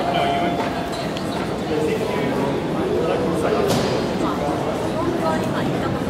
应该买。